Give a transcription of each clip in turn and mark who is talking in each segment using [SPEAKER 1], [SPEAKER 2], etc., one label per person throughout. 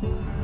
[SPEAKER 1] Bye.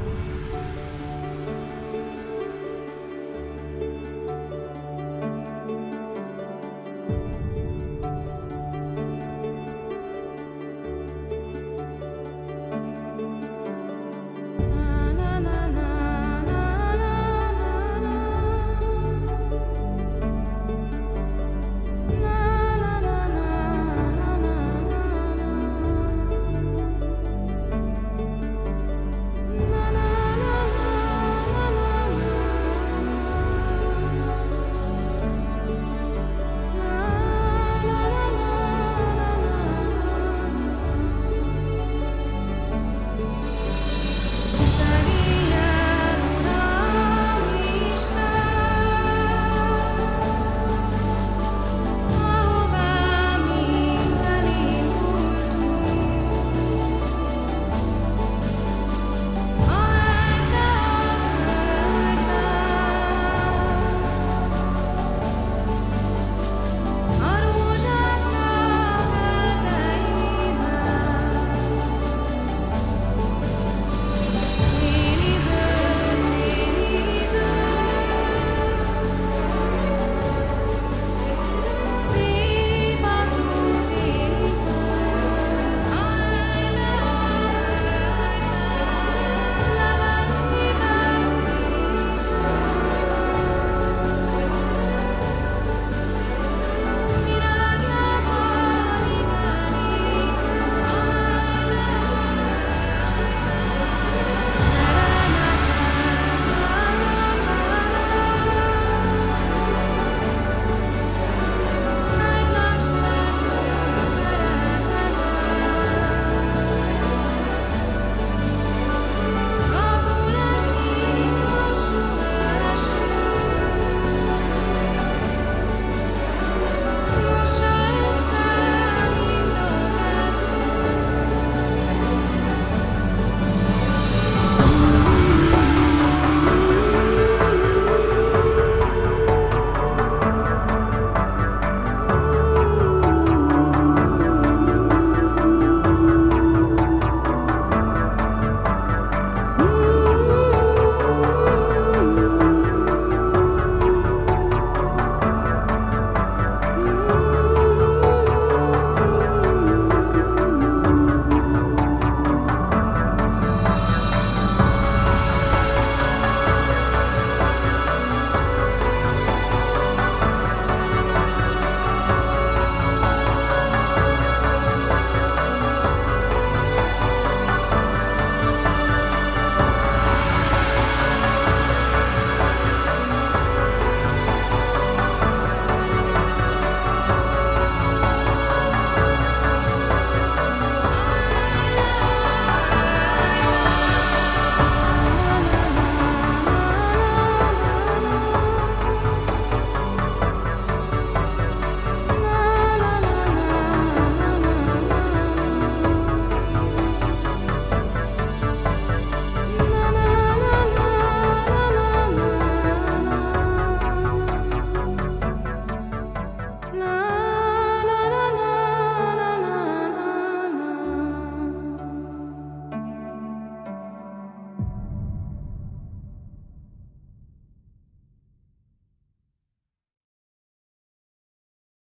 [SPEAKER 1] No.